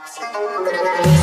黒が